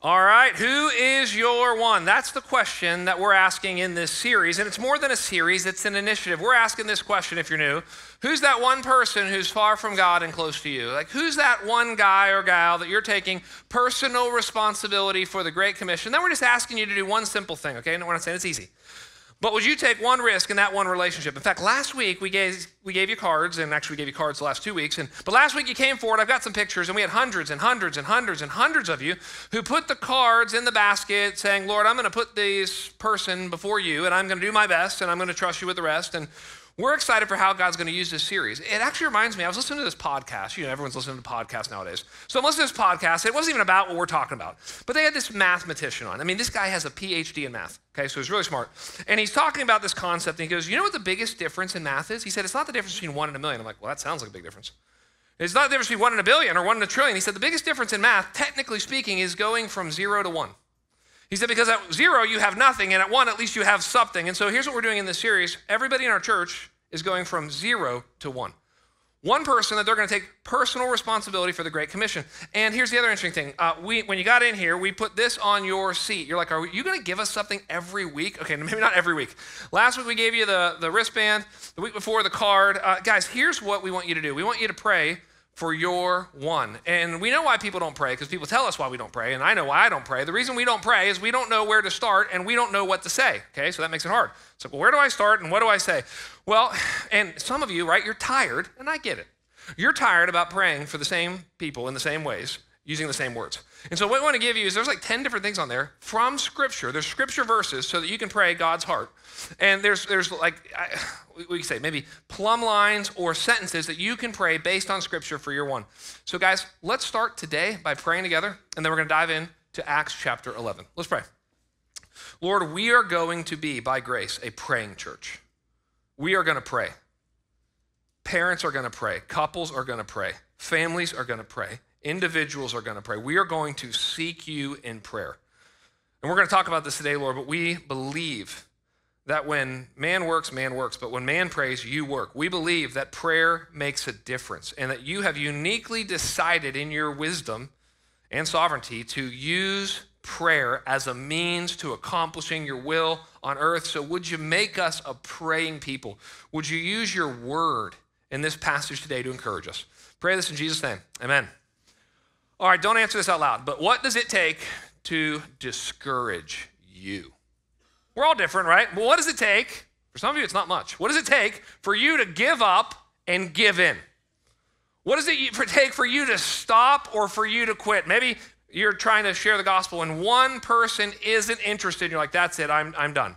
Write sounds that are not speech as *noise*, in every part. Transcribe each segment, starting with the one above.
All right, who is your one? That's the question that we're asking in this series. And it's more than a series, it's an initiative. We're asking this question if you're new Who's that one person who's far from God and close to you? Like, who's that one guy or gal that you're taking personal responsibility for the Great Commission? Then we're just asking you to do one simple thing, okay? And we're not saying it's easy. But would you take one risk in that one relationship? In fact, last week we gave, we gave you cards, and actually we gave you cards the last two weeks. And, but last week you came forward, I've got some pictures, and we had hundreds and hundreds and hundreds and hundreds of you who put the cards in the basket saying, Lord, I'm going to put this person before you, and I'm going to do my best, and I'm going to trust you with the rest. And we're excited for how God's going to use this series. It actually reminds me, I was listening to this podcast. You know, everyone's listening to podcasts nowadays. So I'm listening to this podcast. It wasn't even about what we're talking about, but they had this mathematician on. I mean, this guy has a PhD in math, okay? So he's really smart. And he's talking about this concept, and he goes, You know what the biggest difference in math is? He said, It's not the difference between one and a million. I'm like, Well, that sounds like a big difference. It's not the difference between one and a billion or one and a trillion. He said, The biggest difference in math, technically speaking, is going from zero to one. He said, because at zero, you have nothing, and at one, at least you have something. And so here's what we're doing in this series. Everybody in our church is going from zero to one. One person that they're going to take personal responsibility for the Great Commission. And here's the other interesting thing. Uh, we, when you got in here, we put this on your seat. You're like, are you going to give us something every week? Okay, *laughs* maybe not every week. Last week we gave you the, the wristband, the week before the card. Uh, guys, here's what we want you to do. We want you to pray for your one. And we know why people don't pray because people tell us why we don't pray, and I know why I don't pray. The reason we don't pray is we don't know where to start and we don't know what to say. Okay, so that makes it hard. So, well, where do I start and what do I say? Well, and some of you, right, you're tired, and I get it. You're tired about praying for the same people in the same ways using the same words. And so what we want to give you is there's like 10 different things on there from scripture. There's scripture verses so that you can pray God's heart. And there's there's like I, we can say maybe plumb lines or sentences that you can pray based on scripture for your one. So guys, let's start today by praying together and then we're going to dive in to Acts chapter 11. Let's pray. Lord, we are going to be by grace a praying church. We are going to pray. Parents are going to pray. Couples are going to pray. Families are going to pray. Individuals are going to pray. We are going to seek you in prayer. And we're going to talk about this today, Lord, but we believe that when man works, man works, but when man prays, you work. We believe that prayer makes a difference and that you have uniquely decided in your wisdom and sovereignty to use prayer as a means to accomplishing your will on earth. So, would you make us a praying people? Would you use your word in this passage today to encourage us? Pray this in Jesus' name. Amen. All right, don't answer this out loud, but what does it take to discourage you? We're all different, right? Well, what does it take? For some of you, it's not much. What does it take for you to give up and give in? What does it take for you to stop or for you to quit? Maybe you're trying to share the gospel and one person isn't interested. You're like, that's it, I'm, I'm done.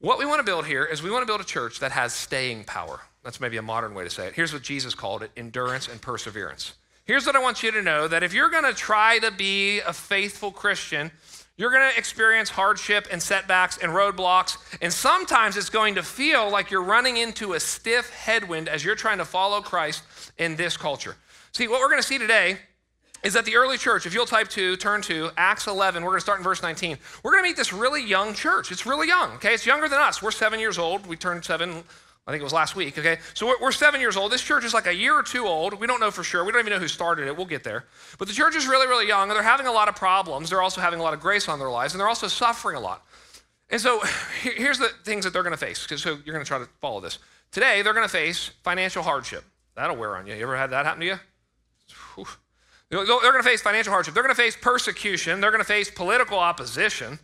What we want to build here is we want to build a church that has staying power. That's maybe a modern way to say it. Here's what Jesus called it endurance and perseverance. Here's what I want you to know that if you're going to try to be a faithful Christian, you're going to experience hardship and setbacks and roadblocks. And sometimes it's going to feel like you're running into a stiff headwind as you're trying to follow Christ in this culture. See, what we're going to see today is that the early church, if you'll type to, turn to Acts 11, we're going to start in verse 19. We're going to meet this really young church. It's really young, okay? It's younger than us. We're seven years old. We turned seven I think it was last week, okay? So we're, we're, seven years old. This church is like a year or two old. We don't know for sure. We don't even know who started it. We'll get there. But the church is really, really young, and they're having a lot of problems. They're also having a lot of grace on their lives, and they're also suffering a lot. And so *laughs* here's the things that they're going to face, because so you're going to try to follow this. Today, they're going to face financial hardship. That'll wear on you. You ever had that happen to you? Whew. They're going to face financial hardship. They're going to face persecution. They're going to face political opposition.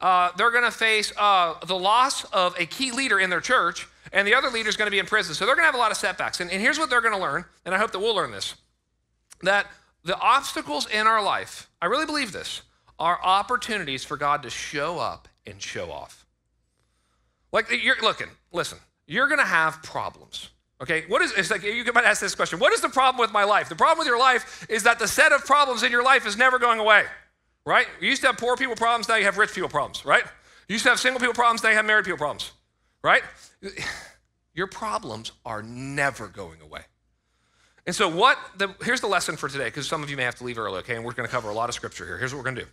Uh, they're going to face uh, the loss of a key leader in their church and the other leader is going to be in prison. So they're going to have a lot of setbacks. And, and here's what they're going to learn, and I hope that we'll learn this that the obstacles in our life, I really believe this, are opportunities for God to show up and show off. Like, you're looking, listen, you're going to have problems. Okay, what is, it's like you might ask this question What is the problem with my life? The problem with your life is that the set of problems in your life is never going away, right? You used to have poor people problems, now you have rich people problems, right? You used to have single people problems, now you have married people problems right? *sighs* Your problems are never going away. And so, what the, here's the lesson for today, because some of you may have to leave early, okay? And we're going to cover a lot of scripture here. Here's what we're going to do.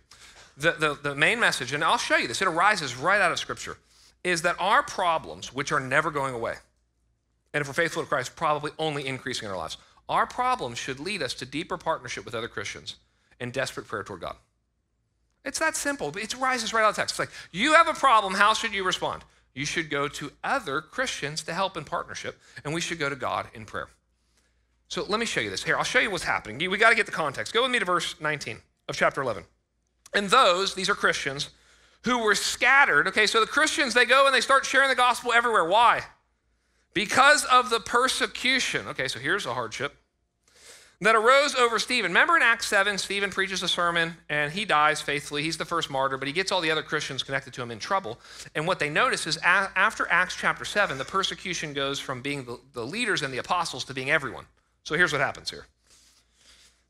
The, the, the main message, and I'll show you this, it arises right out of scripture, is that our problems, which are never going away, and if we're faithful to Christ, probably only increasing in our lives, our problems should lead us to deeper partnership with other Christians and desperate prayer toward God. It's that simple. It rises right out of text. It's like, you have a problem, how should you respond? You should go to other Christians to help in partnership, and we should go to God in prayer. So let me show you this. Here, I'll show you what's happening. We got to get the context. Go with me to verse 19 of chapter 11. And those, these are Christians, who were scattered. Okay, so the Christians, they go and they start sharing the gospel everywhere. Why? Because of the persecution. Okay, so here's a hardship that arose over Stephen. Remember in Acts 7, Stephen preaches a sermon and he dies faithfully. He's the first martyr, but he gets all the other Christians connected to him in trouble. And what they notice is after Acts chapter 7, the persecution goes from being the, leaders and the apostles to being everyone. So here's what happens here.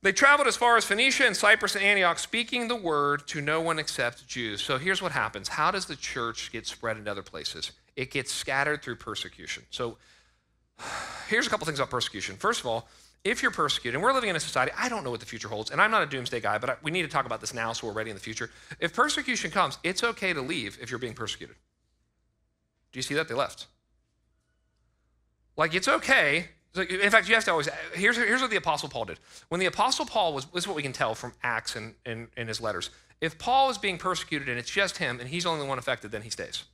They traveled as far as Phoenicia and Cyprus and Antioch, speaking the word to no one except Jews. So here's what happens. How does the church get spread into other places? It gets scattered through persecution. So *sighs* here's a couple things about persecution. First of all, if you're persecuted, and we're living in a society, I don't know what the future holds, and I'm not a doomsday guy, but I, we need to talk about this now so we're ready in the future. If persecution comes, it's okay to leave if you're being persecuted. Do you see that? They left. Like, it's okay. In fact, you have to always, here's, here's what the Apostle Paul did. When the Apostle Paul was, this is what we can tell from Acts and, and, and his letters. If Paul is being persecuted and it's just him and he's only one affected, then he stays.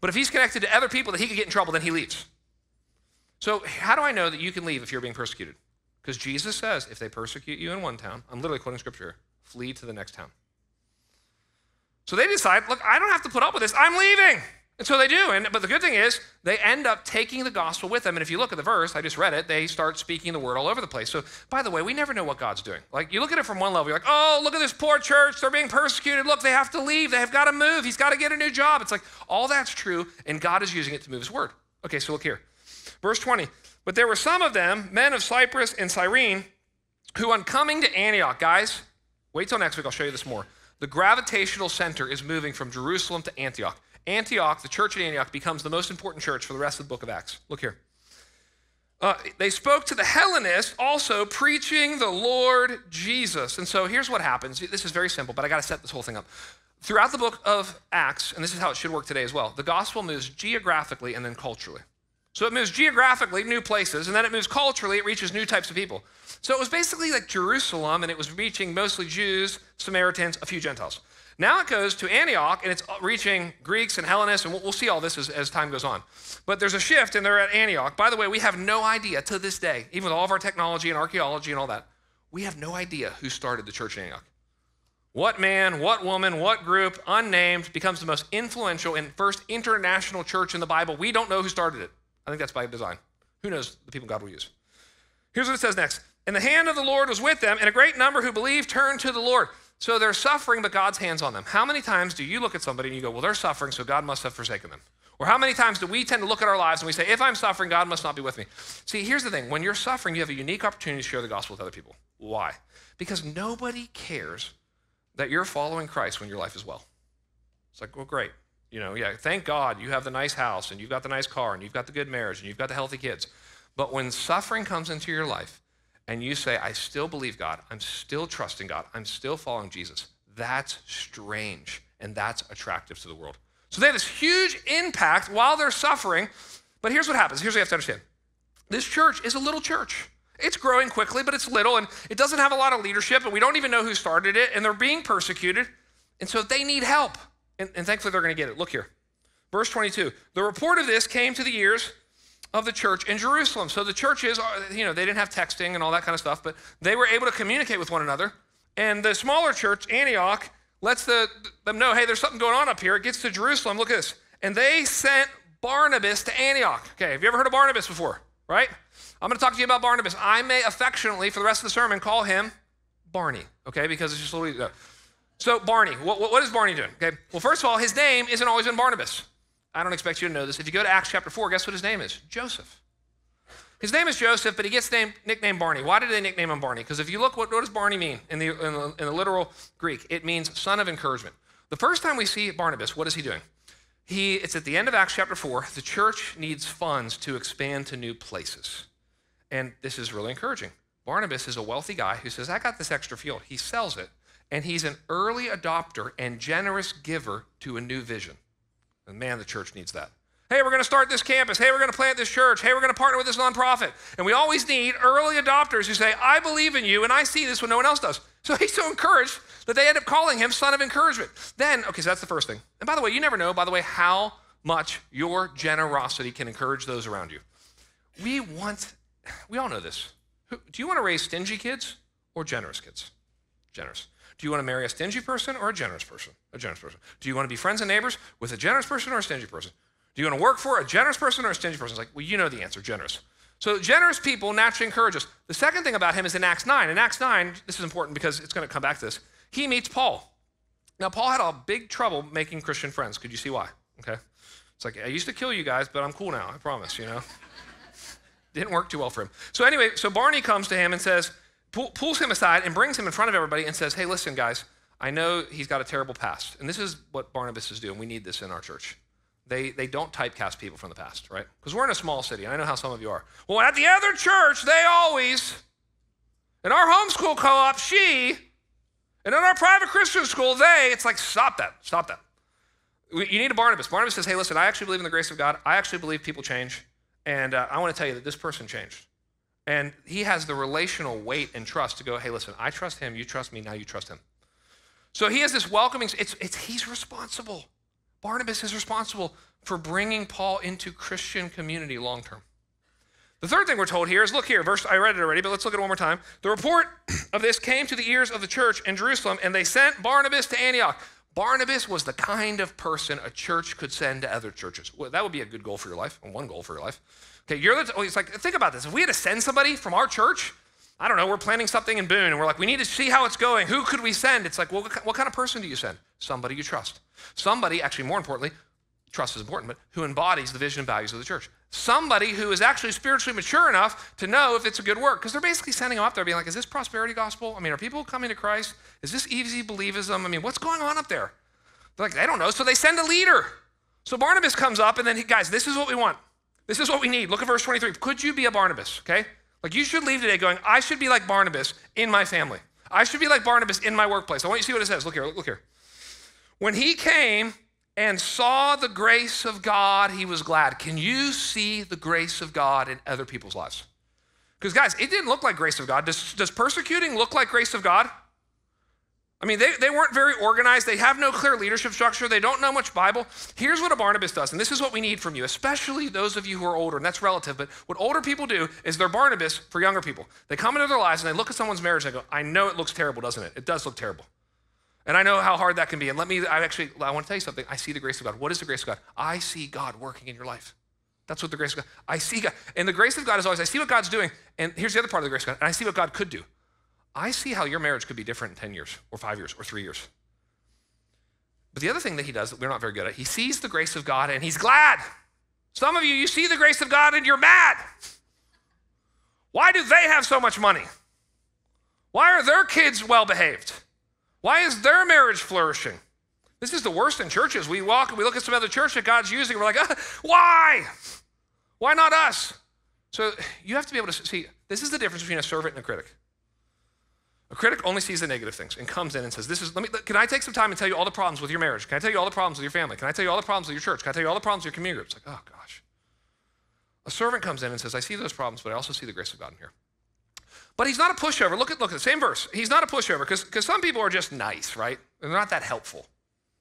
But if he's connected to other people that he could get in trouble, then he leaves. So, how do I know that you can leave if you're being persecuted? Because Jesus says, if they persecute you in one town, I'm literally quoting scripture, flee to the next town. So they decide, look, I don't have to put up with this. I'm leaving. And so they do. And but the good thing is they end up taking the gospel with them. And if you look at the verse, I just read it, they start speaking the word all over the place. So by the way, we never know what God's doing. Like you look at it from one level, you're like, oh, look at this poor church. They're being persecuted. Look, they have to leave. They have got to move. He's got to get a new job. It's like all that's true, and God is using it to move his word. Okay, so look here. Verse 20. But there were some of them, men of Cyprus and Cyrene, who on coming to Antioch, guys, wait till next week, I'll show you this more. The gravitational center is moving from Jerusalem to Antioch. Antioch, the church at Antioch, becomes the most important church for the rest of the book of Acts. Look here. Uh, they spoke to the Hellenists also, preaching the Lord Jesus. And so here's what happens. This is very simple, but I got to set this whole thing up. Throughout the book of Acts, and this is how it should work today as well, the gospel moves geographically and then culturally. So it moves geographically, new places, and then it moves culturally, it reaches new types of people. So it was basically like Jerusalem, and it was reaching mostly Jews, Samaritans, a few Gentiles. Now it goes to Antioch, and it's reaching Greeks and Hellenists, and we'll, see all this as, as time goes on. But there's a shift, and they're at Antioch. By the way, we have no idea to this day, even with all of our technology and archaeology and all that, we have no idea who started the church in Antioch. What man, what woman, what group, unnamed, becomes the most influential and first international church in the Bible? We don't know who started it. I think that's by design. Who knows the people God will use? Here's what it says next. And the hand of the Lord was with them, and a great number who believed turned to the Lord. So they're suffering, but God's hand's on them. How many times do you look at somebody and you go, well, they're suffering, so God must have forsaken them? Or how many times do we tend to look at our lives and we say, if I'm suffering, God must not be with me? See, here's the thing when you're suffering, you have a unique opportunity to share the gospel with other people. Why? Because nobody cares that you're following Christ when your life is well. It's like, well, great. You know, yeah, thank God you have the nice house and you've got the nice car and you've got the good marriage and you've got the healthy kids. But when suffering comes into your life and you say, I still believe God, I'm still trusting God, I'm still following Jesus, that's strange and that's attractive to the world. So they have this huge impact while they're suffering. But here's what happens. Here's what you have to understand. This church is a little church. It's growing quickly, but it's little, and it doesn't have a lot of leadership, and we don't even know who started it, and they're being persecuted. And so they need help. And, and thankfully, they're going to get it. Look here. Verse 22. The report of this came to the ears of the church in Jerusalem. So the churches, you know, they didn't have texting and all that kind of stuff, but they were able to communicate with one another. And the smaller church, Antioch, lets the, them know, hey, there's something going on up here. It gets to Jerusalem. Look at this. And they sent Barnabas to Antioch. Okay, have you ever heard of Barnabas before? Right? I'm going to talk to you about Barnabas. I may affectionately, for the rest of the sermon, call him Barney, okay, because it's just a little. So, Barney, what, what is Barney doing? Okay. Well, first of all, his name isn't always been Barnabas. I don't expect you to know this. If you go to Acts chapter 4, guess what his name is? Joseph. His name is Joseph, but he gets named, nicknamed Barney. Why did they nickname him Barney? Because if you look, what, what does Barney mean in the, in the, in the literal Greek? It means son of encouragement. The first time we see Barnabas, what is he doing? He, it's at the end of Acts chapter 4. The church needs funds to expand to new places. And this is really encouraging. Barnabas is a wealthy guy who says, I got this extra field. He sells it and he's an early adopter and generous giver to a new vision. And man, the church needs that. Hey, we're going to start this campus. Hey, we're going to plant this church. Hey, we're going to partner with this nonprofit. And we always need early adopters who say, I believe in you and I see this when no one else does. So *laughs* he's so encouraged that they end up calling him son of encouragement. Then, okay, so that's the first thing. And by the way, you never know, by the way, how much your generosity can encourage those around you. We want, we all know this. Do you want to raise stingy kids or generous kids? Generous. Do you want to marry a stingy person or a generous person? A generous person. Do you want to be friends and neighbors with a generous person or a stingy person? Do you want to work for a generous person or a stingy person? It's like, well, you know the answer generous. So generous people naturally encourage us. The second thing about him is in Acts 9. In Acts 9, this is important because it's going to come back to this. He meets Paul. Now, Paul had a big trouble making Christian friends. Could you see why? Okay. It's like, I used to kill you guys, but I'm cool now, I promise, you know? *laughs* Didn't work too well for him. So, anyway, so Barney comes to him and says, pull, pulls him aside and brings him in front of everybody and says, Hey, listen, guys, I know he's got a terrible past. And this is what Barnabas is doing. We need this in our church. They, they don't typecast people from the past, right? Because we're in a small city, and I know how some of you are. Well, at the other church, they always, in our homeschool co op, she, and in our private Christian school, they, it's like, stop that, stop that. You need a Barnabas. Barnabas says, hey, listen, I actually believe in the grace of God. I actually believe people change. And uh, I want to tell you that this person changed. And he has the relational weight and trust to go, hey, listen, I trust him, you trust me, now you trust him. So he has this welcoming, it's, it's, he's responsible. Barnabas is responsible for bringing Paul into Christian community long term. The third thing we're told here is look here, verse, I read it already, but let's look at it one more time. The report *clears throat* of this came to the ears of the church in Jerusalem, and they sent Barnabas to Antioch. Barnabas was the kind of person a church could send to other churches. Well, that would be a good goal for your life, and one goal for your life. Okay, you're the, it's like, think about this. If we had to send somebody from our church, I don't know, we're planning something in Boone, and we're like, we need to see how it's going. Who could we send? It's like, well, what kind of person do you send? Somebody you trust. Somebody, actually, more importantly, trust is important, but who embodies the vision and values of the church. Somebody who is actually spiritually mature enough to know if it's a good work. Because they're basically sending them up there being like, is this prosperity gospel? I mean, are people coming to Christ? Is this easy believism? I mean, what's going on up there? They're like, they don't know. So they send a leader. So Barnabas comes up and then, he, guys, this is what we want. This is what we need. Look at verse 23. Could you be a Barnabas? Okay? Like you should leave today going, I should be like Barnabas in my family. I should be like Barnabas in my workplace. I want you to see what it says. Look here, look here. When he came and saw the grace of God, he was glad. Can you see the grace of God in other people's lives? Because, guys, it didn't look like grace of God. Does, does persecuting look like grace of God? I mean, they, they weren't very organized. They have no clear leadership structure. They don't know much Bible. Here's what a Barnabas does, and this is what we need from you, especially those of you who are older, and that's relative. But what older people do is they're Barnabas for younger people. They come into their lives and they look at someone's marriage and they go, I know it looks terrible, doesn't it? It does look terrible. And I know how hard that can be. And let me, I actually, I want to tell you something. I see the grace of God. What is the grace of God? I see God working in your life. That's what the grace of God, I see God. And the grace of God is always, I see what God's doing. And here's the other part of the grace of God. And I see what God could do. I see how your marriage could be different in 10 years or five years or three years. But the other thing that he does that we're not very good at, he sees the grace of God and he's glad. Some of you, you see the grace of God and you're mad. Why do they have so much money? Why are their kids well behaved? Why is their marriage flourishing? This is the worst in churches. We walk and we look at some other church that God's using, we're like, ah, why? Why not us? So you have to be able to see this is the difference between a servant and a critic. A critic only sees the negative things and comes in and says, This is, let me, can I take some time and tell you all the problems with your marriage? Can I tell you all the problems with your family? Can I tell you all the problems with your church? Can I tell you all the problems with your community groups? Like, oh gosh. A servant comes in and says, I see those problems, but I also see the grace of God in here. But he's not a pushover. Look at look at the same verse. He's not a pushover because some people are just nice, right? They're not that helpful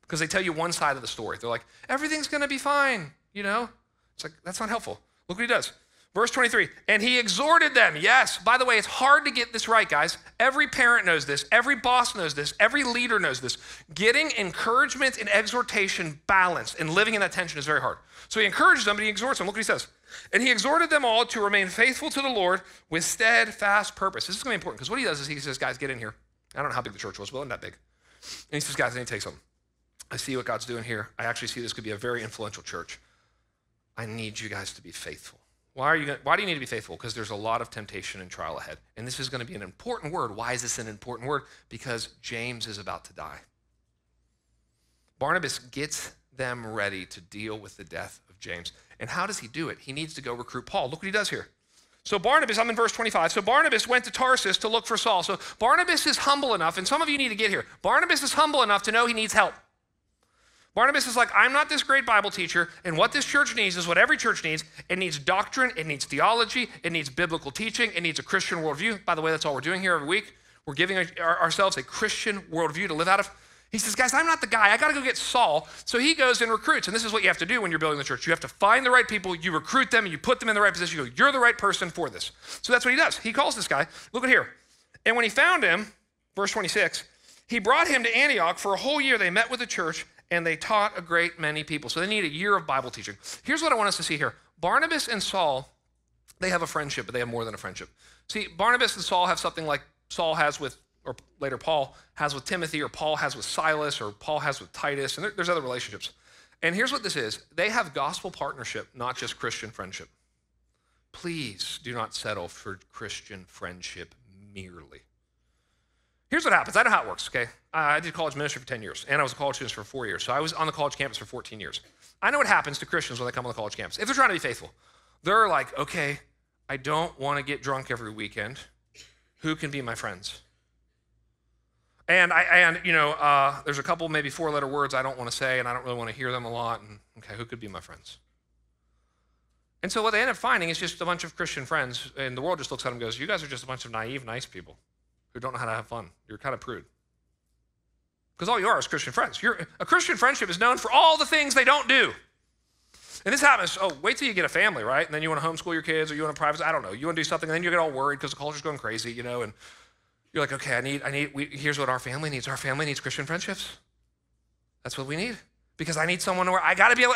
because they tell you one side of the story. They're like, everything's going to be fine, you know? It's like, that's not helpful. Look what he does. Verse 23, and he exhorted them. Yes, by the way, it's hard to get this right, guys. Every parent knows this, every boss knows this, every leader knows this. Getting encouragement and exhortation balanced and living in that tension is very hard. So he encourages them, but he exhorts them. Look what he says. And he exhorted them all to remain faithful to the Lord with steadfast purpose. This is going to be important because what he does is he says, guys, get in here. I don't know how big the church was, but it wasn't that big. And he says, guys, I need to take something. I see what God's doing here. I actually see this could be a very influential church. I need you guys to be faithful. Why, are you gonna, why do you need to be faithful? Because there's a lot of temptation and trial ahead. And this is going to be an important word. Why is this an important word? Because James is about to die. Barnabas gets them ready to deal with the death of James. And how does he do it? He needs to go recruit Paul. Look what he does here. So Barnabas, I'm in verse 25. So Barnabas went to Tarsus to look for Saul. So Barnabas is humble enough, and some of you need to get here. Barnabas is humble enough to know he needs help. Barnabas is like, I'm not this great Bible teacher, and what this church needs is what every church needs. It needs doctrine, it needs theology, it needs biblical teaching, it needs a Christian worldview. By the way, that's all we're doing here every week. We're giving ourselves a Christian worldview to live out of. He says, Guys, I'm not the guy. I got to go get Saul. So he goes and recruits. And this is what you have to do when you're building the church. You have to find the right people, you recruit them, and you put them in the right position. You go, You're the right person for this. So that's what he does. He calls this guy. Look at here. And when he found him, verse 26, he brought him to Antioch. For a whole year, they met with the church and they taught a great many people. So they need a year of Bible teaching. Here's what I want us to see here Barnabas and Saul, they have a friendship, but they have more than a friendship. See, Barnabas and Saul have something like Saul has with, or later Paul has with Timothy, or Paul has with Silas, or Paul has with Titus, and there, there's other relationships. And here's what this is they have gospel partnership, not just Christian friendship. Please do not settle for Christian friendship merely. Here's what happens. I know how it works, okay? I did college ministry for 10 years, and I was a college student for four years. So I was on the college campus for 14 years. I know what happens to Christians when they come on the college campus. If they're trying to be faithful, they're like, okay, I don't want to get drunk every weekend. Who can be my friends? And I, and you know, uh, there's a couple maybe four-letter words I don't want to say, and I don't really want to hear them a lot. And okay, who could be my friends? And so what they end up finding is just a bunch of Christian friends, and the world just looks at them and goes, "You guys are just a bunch of naive, nice people." Who don't know how to have fun. You're kind of prude. Because all you are is Christian friends. You're, a Christian friendship is known for all the things they don't do. And this happens, oh, wait till you get a family, right? And then you want to homeschool your kids or you want to private, I don't know. You want to do something and then you get all worried because the culture's going crazy, you know, and you're like, okay, I need, I need, we, here's what our family needs. Our family needs Christian friendships. That's what we need. Because I need someone where I got to be able,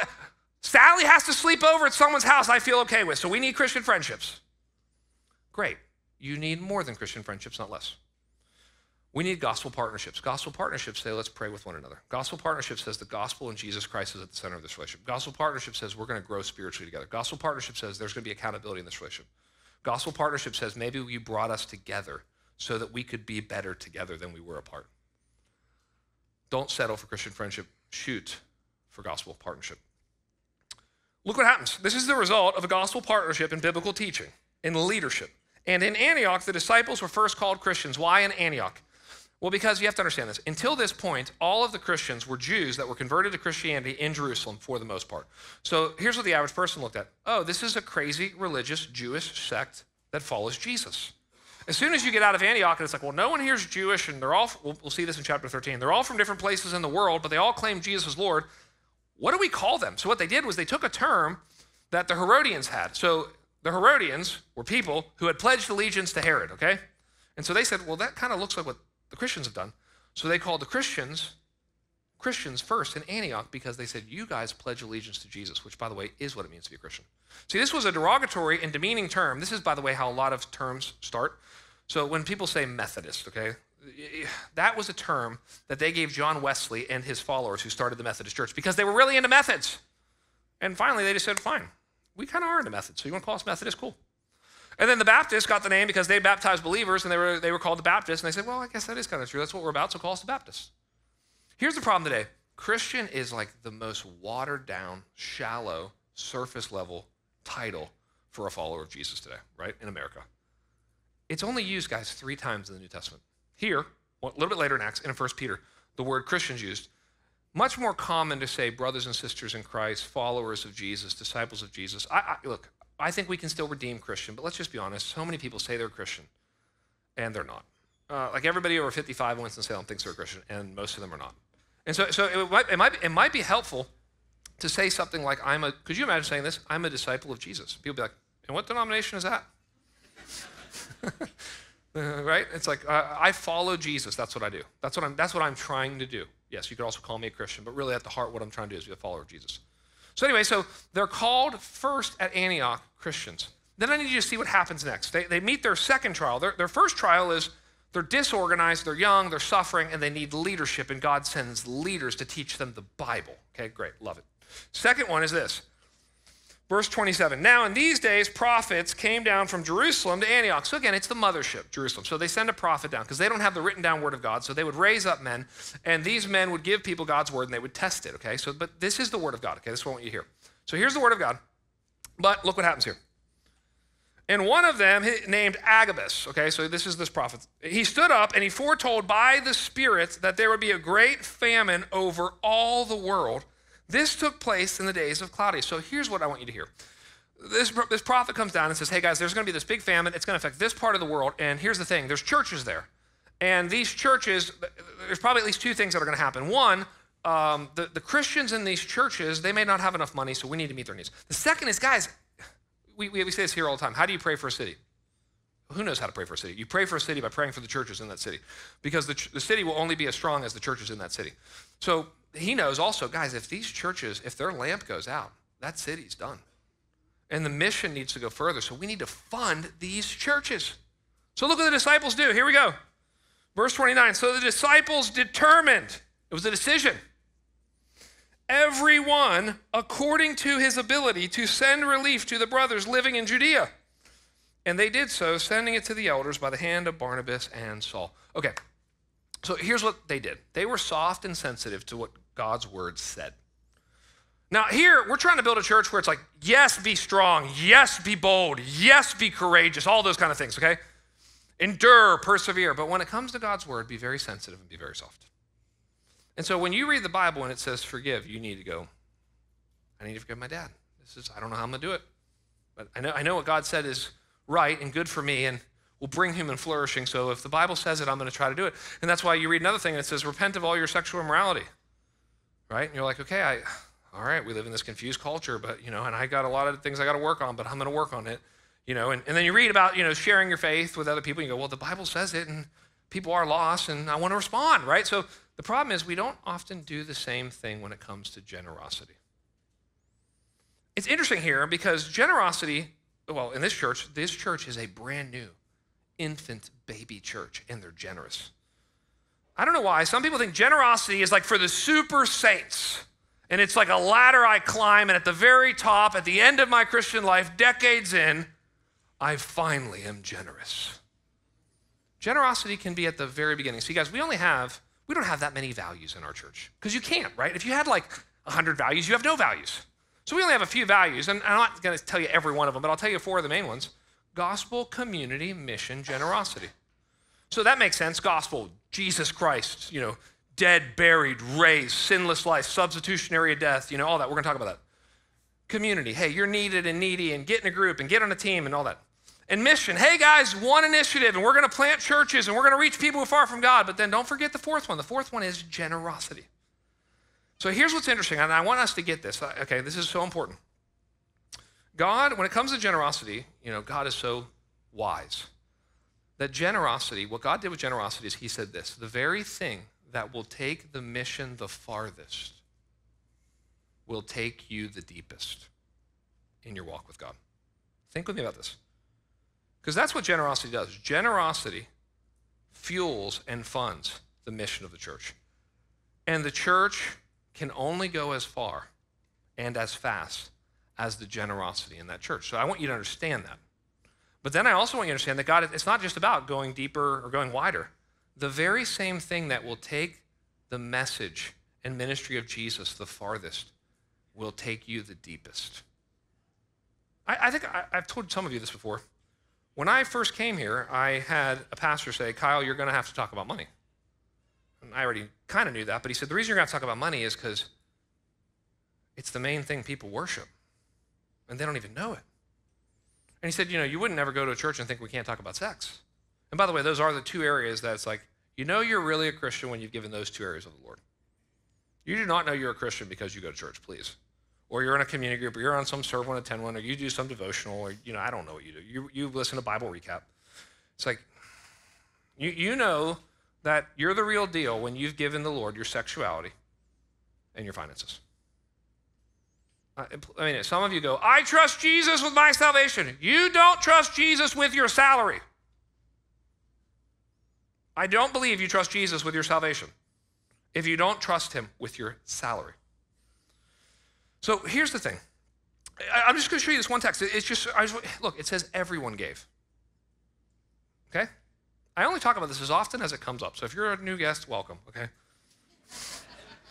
Sally has to sleep over at someone's house I feel okay with. So we need Christian friendships. Great. You need more than Christian friendships, not less. We need gospel partnerships. Gospel partnerships say, let's pray with one another. Gospel partnership says the gospel and Jesus Christ is at the center of this relationship. Gospel partnership says we're going to grow spiritually together. Gospel partnership says there's going to be accountability in this relationship. Gospel partnership says maybe you brought us together so that we could be better together than we were apart. Don't settle for Christian friendship, shoot for gospel partnership. Look what happens. This is the result of a gospel partnership in biblical teaching, in leadership. And in Antioch, the disciples were first called Christians. Why in Antioch? Well, because you have to understand this. Until this point, all of the Christians were Jews that were converted to Christianity in Jerusalem for the most part. So here's what the average person looked at oh, this is a crazy religious Jewish sect that follows Jesus. As soon as you get out of Antioch, it's like, well, no one here's Jewish, and they're all, we'll, we'll see this in chapter 13, they're all from different places in the world, but they all claim Jesus as Lord. What do we call them? So what they did was they took a term that the Herodians had. So the Herodians were people who had pledged allegiance to Herod, okay? And so they said, well, that kind of looks like what the Christians have done. So they called the Christians Christians first in Antioch because they said, You guys pledge allegiance to Jesus, which, by the way, is what it means to be a Christian. See, this was a derogatory and demeaning term. This is, by the way, how a lot of terms start. So when people say Methodist, okay, that was a term that they gave John Wesley and his followers who started the Methodist Church because they were really into methods. And finally, they just said, Fine, we kind of are into methods. So you want to call us Methodist? Cool. And then the Baptists got the name because they baptized believers and they were, they were called the Baptists. And they said, well, I guess that is kind of true. That's what we're about, so call us the Baptists. Here's the problem today Christian is like the most watered down, shallow, surface level title for a follower of Jesus today, right? In America. It's only used, guys, three times in the New Testament. Here, a little bit later in Acts, in 1 Peter, the word Christians used. Much more common to say brothers and sisters in Christ, followers of Jesus, disciples of Jesus. I, I, look, I think we can still redeem Christian, but let's just be honest. So many people say they're Christian, and they're not. Uh, like everybody over 55 in Winston-Salem thinks they're Christian, and most of them are not. And so, so it, might, it, might, it might be helpful to say something like, I'm a, could you imagine saying this? I'm a disciple of Jesus. People be like, and what denomination is that? *laughs* right? It's like, uh, I follow Jesus. That's what I do. That's what, I'm, that's what I'm trying to do. Yes, you could also call me a Christian, but really at the heart, what I'm trying to do is be a follower of Jesus. So, anyway, so they're called first at Antioch Christians. Then I need you to see what happens next. They, they meet their second trial. Their, their first trial is they're disorganized, they're young, they're suffering, and they need leadership, and God sends leaders to teach them the Bible. Okay, great, love it. Second one is this Verse 27 Now, in these days, prophets came down from Jerusalem to Antioch. So, again, it's the mothership, Jerusalem. So, they send a prophet down because they don't have the written down word of God. So, they would raise up men, and these men would give people God's word and they would test it. Okay, so, but this is the word of God. Okay, this is what you hear. So, here's the word of God. But look what happens here. And one of them named Agabus, okay, so this is this prophet. He stood up and he foretold by the Spirit that there would be a great famine over all the world. This took place in the days of Claudius. So here's what I want you to hear. This, this prophet comes down and says, Hey guys, there's going to be this big famine. It's going to affect this part of the world. And here's the thing there's churches there. And these churches, there's probably at least two things that are going to happen. One, um, the, the Christians in these churches, they may not have enough money, so we need to meet their needs. The second is, guys, we, we, say this here all the time. How do you pray for a city? Who knows how to pray for a city? You pray for a city by praying for the churches in that city because the, the city will only be as strong as the churches in that city. So he knows also, guys, if these churches, if their lamp goes out, that city's done. And the mission needs to go further. So we need to fund these churches. So look what the disciples do. Here we go. Verse 29. So the disciples determined, it was a decision everyone according to his ability to send relief to the brothers living in Judea. And they did so, sending it to the elders by the hand of Barnabas and Saul. Okay, so here's what they did they were soft and sensitive to what God's word said. Now, here, we're trying to build a church where it's like, yes, be strong, yes, be bold, yes, be courageous, all those kind of things, okay? Endure, persevere. But when it comes to God's word, be very sensitive and be very soft. And so when you read the Bible and it says forgive, you need to go, I need to forgive my dad. This is, I don't know how I'm going to do it. But I know, I know what God said is right and good for me and will bring human flourishing. So if the Bible says it, I'm going to try to do it. And that's why you read another thing that says, repent of all your sexual immorality. Right? And you're like, okay, I, all right, we live in this confused culture, but, you know, and I got a lot of things I got to work on, but I'm going to work on it. You know, and, and then you read about, you know, sharing your faith with other people. And you go, well, the Bible says it, and people are lost, and I want to respond, right? So the problem is, we don't often do the same thing when it comes to generosity. It's interesting here because generosity, well, in this church, this church is a brand new infant baby church, and they're generous. I don't know why. Some people think generosity is like for the super saints. And it's like a ladder I climb, and at the very top, at the end of my Christian life, decades in, I finally am generous. Generosity can be at the very beginning. See, guys, we only have we don't have that many values in our church because you can't, right? If you had like 100 values, you have no values. So we only have a few values, and I'm not going to tell you every one of them, but I'll tell you four of the main ones gospel, community, mission, generosity. So that makes sense. Gospel, Jesus Christ, you know, dead, buried, raised, sinless life, substitutionary death, you know, all that. We're going to talk about that. Community, hey, you're needed and needy, and get in a group and get on a team and all that and mission. Hey guys, one initiative, and we're going to plant churches and we're going to reach people who are far from God. But then don't forget the fourth one. The fourth one is generosity. So here's what's interesting, and I want us to get this. Uh, okay, this is so important. God, when it comes to generosity, you know, God is so wise. That generosity, what God did with generosity is He said this the very thing that will take the mission the farthest will take you the deepest in your walk with God. Think with me about this. Because that's what generosity does. Generosity fuels and funds the mission of the church. And the church can only go as far and as fast as the generosity in that church. So I want you to understand that. But then I also want you to understand that God, it's not just about going deeper or going wider. The very same thing that will take the message and ministry of Jesus the farthest will take you the deepest. I, I think I, I've told some of you this before. When I first came here, I had a pastor say, Kyle, you're going to have to talk about money. And I already kind of knew that, but he said, the reason you're going to talk about money is because it's the main thing people worship, and they don't even know it. And he said, you know, you wouldn't never go to a church and think we can't talk about sex. And by the way, those are the two areas that it's like, you know you're really a Christian when you've given those two areas of the Lord. You do not know you're a Christian because you go to church, please or you're in a community group, or you're on some serve one, attend one, or you do some devotional, or you know, I don't know what you do. You you listen to Bible recap. It's like you you know that you're the real deal when you've given the Lord your sexuality and your finances. I mean, some of you go, I trust Jesus with my salvation. You don't trust Jesus with your salary. I don't believe you trust Jesus with your salvation if you don't trust him with your salary. So here's the thing. I'm just going to show you this one text. It's just, just, look, it says everyone gave. Okay? I only talk about this as often as it comes up. So if you're a new guest, welcome, okay?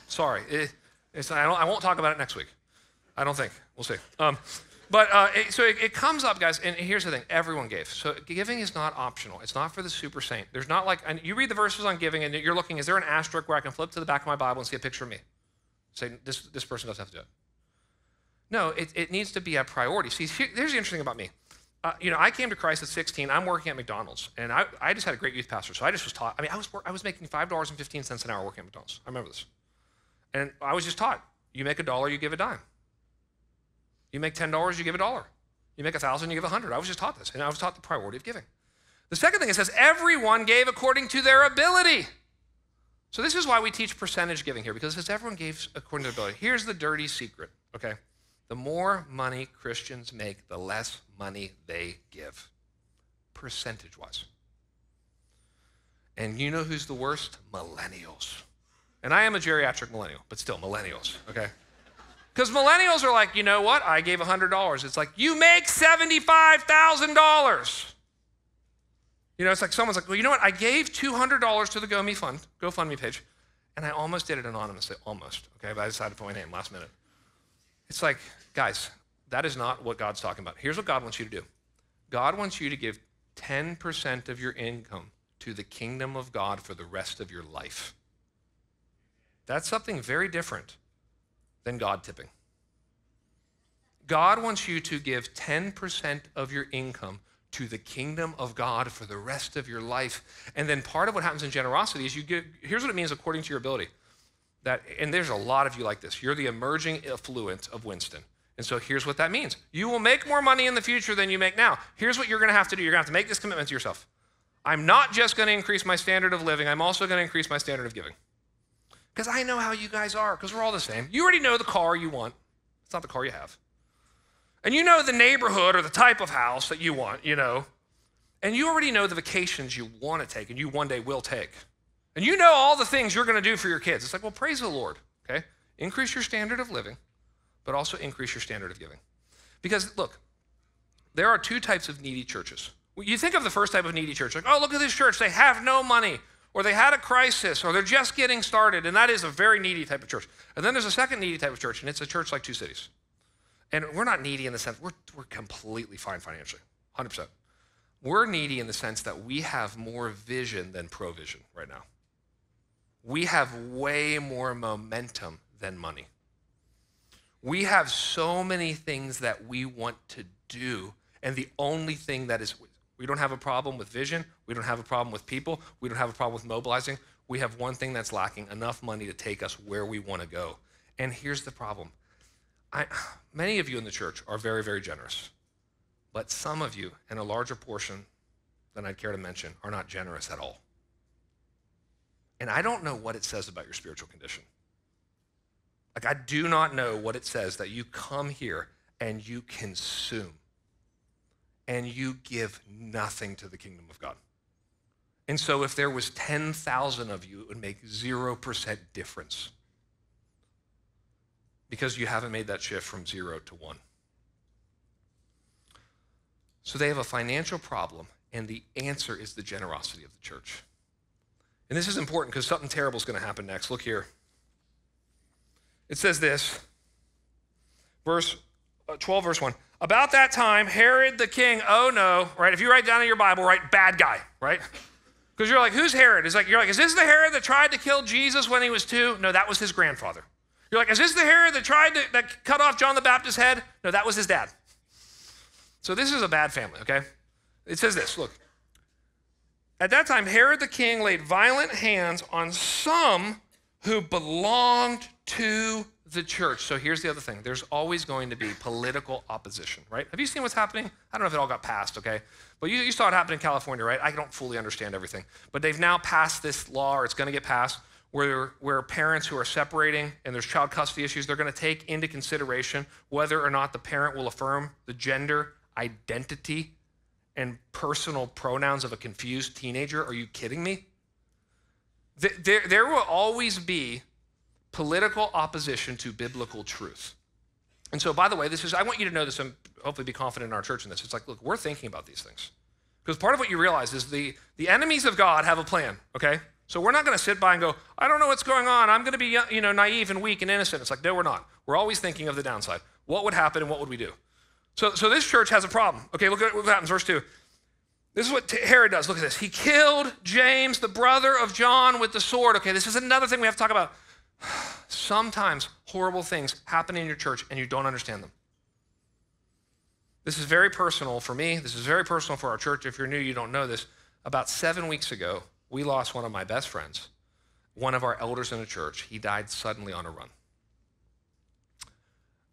Sorry. It, it's, I, I, won't talk about it next week. I don't think. We'll see. Um, But uh, it, so it, it, comes up, guys, and here's the thing everyone gave. So giving is not optional. It's not for the super saint. There's not like, you read the verses on giving, and you're looking, is there an asterisk where I can flip to the back of my Bible and see a picture of me? Say, this, this person doesn't have to do it. No, it, it needs to be a priority. See, here, here's the interesting about me. Uh, you know, I came to Christ at 16. I'm working at McDonald's, and I, I just had a great youth pastor. So I just was taught. I mean, I was, I was making $5.15 an hour working at McDonald's. I remember this. And I was just taught you make a dollar, you give a dime. You make $10, you give a dollar. You make a thousand, you give a hundred. I was just taught this, and I was taught the priority of giving. The second thing it says, everyone gave according to their ability. So this is why we teach percentage giving here, because it says everyone gave according to their ability. Here's the dirty secret, okay? The more money Christians make, the less money they give, percentage wise. And you know who's the worst? Millennials. And I am a geriatric millennial, but still millennials, okay? Because millennials are like, you know what? I gave $100. It's like, you make $75,000. You know, it's like someone's like, well, you know what? I gave $200 to the GoMe fund, GoFundMe page, and I almost did it anonymously. Almost, okay? But I decided to put my name last minute. It's like, guys, that is not what God's talking about. Here's what God wants you to do God wants you to give 10% of your income to the kingdom of God for the rest of your life. That's something very different than God tipping. God wants you to give 10% of your income to the kingdom of God for the rest of your life. And then part of what happens in generosity is you give, here's what it means according to your ability. That, and there's a lot of you like this. You're the emerging affluent of Winston. And so here's what that means. You will make more money in the future than you make now. Here's what you're going to have to do. You're going to have to make this commitment to yourself. I'm not just going to increase my standard of living, I'm also going to increase my standard of giving. Because I know how you guys are, because we're all the same. You already know the car you want, it's not the car you have. And you know the neighborhood or the type of house that you want, you know. And you already know the vacations you want to take and you one day will take. And you know all the things you're going to do for your kids. It's like, well, praise the Lord, okay? Increase your standard of living, but also increase your standard of giving. Because look, there are two types of needy churches. You think of the first type of needy church, like, oh, look at this church, they have no money or they had a crisis, or they're just getting started, and that is a very needy type of church. And then there's a second needy type of church, and it's a church like Two Cities. And we're not needy in the sense, we're, we're completely fine financially, 100%. We're needy in the sense that we have more vision than provision right now. We have way more momentum than money. We have so many things that we want to do, and the only thing that is we don't have a problem with vision. We don't have a problem with people. We don't have a problem with mobilizing. We have one thing that's lacking enough money to take us where we want to go. And here's the problem I, *sighs* many of you in the church are very, very generous. But some of you, and a larger portion than I'd care to mention, are not generous at all. And I don't know what it says about your spiritual condition. Like, I do not know what it says that you come here and you consume and you give nothing to the kingdom of God. And so if there was 10,000 of you, it would make 0% difference because you haven't made that shift from zero to one. So they have a financial problem, and the answer is the generosity of the church. And this is important because something terrible is going to happen next. Look here. It says this, verse uh, 12, verse 1. About that time, Herod the king, oh no, right? If you write down in your Bible, write bad guy, right? Because you're like, who's Herod? It's like, you're like, is this the Herod that tried to kill Jesus when he was two? No, that was his grandfather. You're like, is this the Herod that tried to that cut off John the Baptist's head? No, that was his dad. So this is a bad family, okay? It says this look. At that time, Herod the king laid violent hands on some who belonged to the church. So here's the other thing there's always going to be political opposition, right? Have you seen what's happening? I don't know if it all got passed, okay? But you, you saw it happen in California, right? I don't fully understand everything. But they've now passed this law, or it's going to get passed, where, where parents who are separating and there's child custody issues, they're going to take into consideration whether or not the parent will affirm the gender identity and personal pronouns of a confused teenager. Are you kidding me? There, there will always be political opposition to biblical truth. And so, by the way, this is, I want you to know this and hopefully be confident in our church in this. It's like, look, we're thinking about these things. Because part of what you realize is the, the enemies of God have a plan, okay? So we're not going to sit by and go, I don't know what's going on. I'm going to be, you know, naive and weak and innocent. It's like, no, we're not. We're always thinking of the downside. What would happen and what would we do? So, so this church has a problem. Okay, look at what happens, verse 2. This is what Herod does. Look at this. He killed James, the brother of John, with the sword. Okay, this is another thing we have to talk about. *sighs* Sometimes horrible things happen in your church and you don't understand them. This is very personal for me. This is very personal for our church. If you're new, you don't know this. About seven weeks ago, we lost one of my best friends, one of our elders in the church. He died suddenly on a run.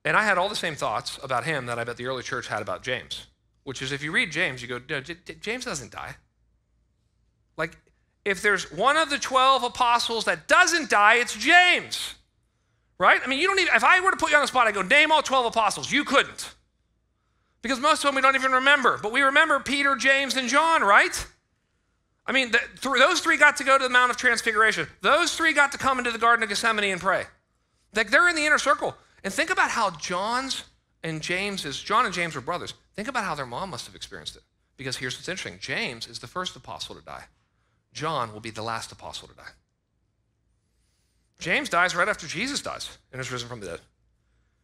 And I had all the same thoughts about him that I bet the early church had about James which is if you read James, you go, no, James doesn't die. Like, if there's one of the 12 apostles that doesn't die, it's James, right? I mean, you don't even, if I were to put you on the spot, I go, name all 12 apostles. You couldn't. Because most of them we don't even remember, but we remember Peter, James, and John, right? I mean, the, th- those three got to go to the Mount of Transfiguration. Those three got to come into the Garden of Gethsemane and pray. Like, they're in the inner circle. And think about how John's and James's, John and James were brothers. Think about how their mom must have experienced it. Because here's what's interesting James is the first apostle to die, John will be the last apostle to die. James dies right after Jesus dies and is risen from the dead.